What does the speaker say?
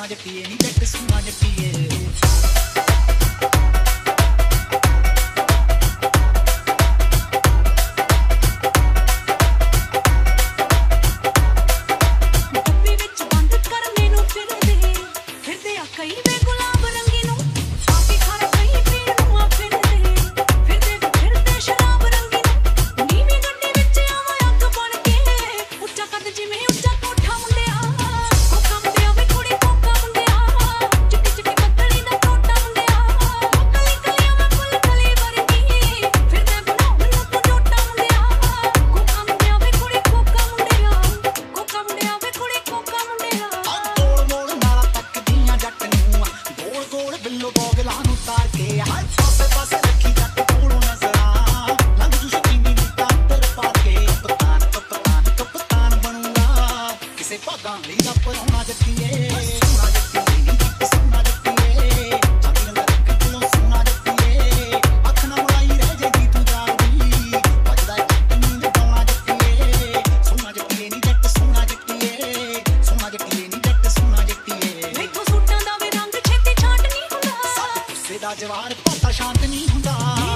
Suma de pie, ni de suma de pie. ਭਾਗਾਂ ਲਈ ਦਾ ਪਰੌਣਾ ਜੱਟੀਏ ਜਵਾਰ ਪਾਸਾ ਸ਼ਾਂਤ ਨਹੀਂ ਹੁੰਦਾ।